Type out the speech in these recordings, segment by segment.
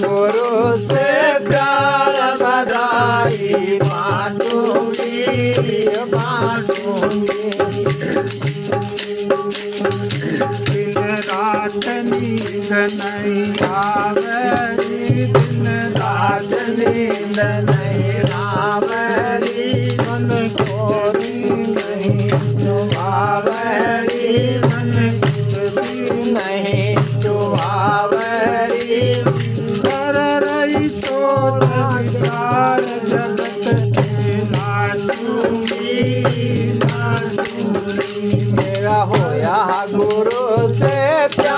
गुरु से प्यार बधाई बाटूँगी बाटूँगी नहीं आवेगी दिन रात नींद नहीं मन खोरी नहीं नहीं चुहावरी कर रही तो प्यार जगत के मेरा होया गुरु से प्यार।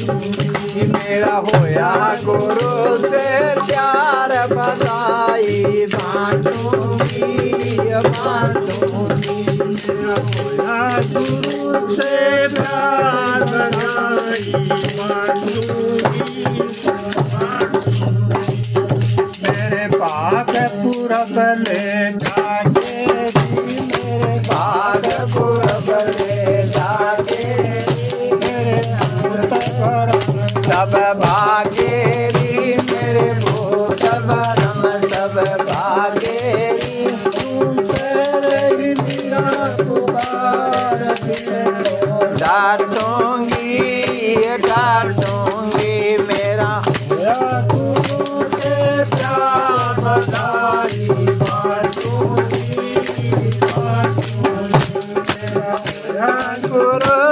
मेरा होया गुरु से प्यार बधाई बाटूँगी बाटूँगी होया गुरु से प्यार बधाई बाटूँगी मेरे पाक पूरब ले जाके मेरे बाग पुरबले जाके मेरे सब भागे मेरे भूत बरम सब भागे भी Guru